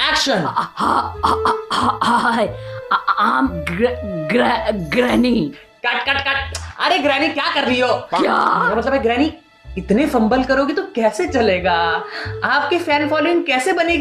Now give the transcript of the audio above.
Action आम granny cut cut cut अरे granny क्या कर रही हो? क्या? मतलब है ग्रैनी इतने फंबल करोगी तो कैसे चलेगा? आपकी फ़ैन फॉलोइंग कैसे बनेगी?